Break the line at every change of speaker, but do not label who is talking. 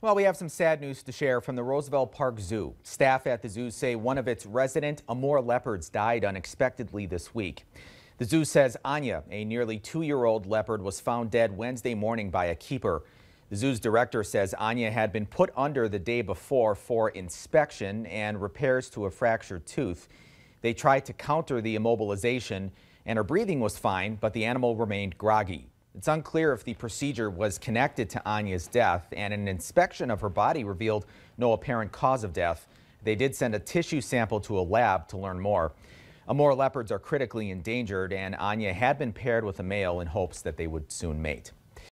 Well, we have some sad news to share from the Roosevelt Park Zoo. Staff at the zoo say one of its resident Amur leopards died unexpectedly this week. The zoo says Anya, a nearly two-year-old leopard, was found dead Wednesday morning by a keeper. The zoo's director says Anya had been put under the day before for inspection and repairs to a fractured tooth. They tried to counter the immobilization and her breathing was fine, but the animal remained groggy. It's unclear if the procedure was connected to Anya's death, and an inspection of her body revealed no apparent cause of death. They did send a tissue sample to a lab to learn more. Amur leopards are critically endangered, and Anya had been paired with a male in hopes that they would soon mate.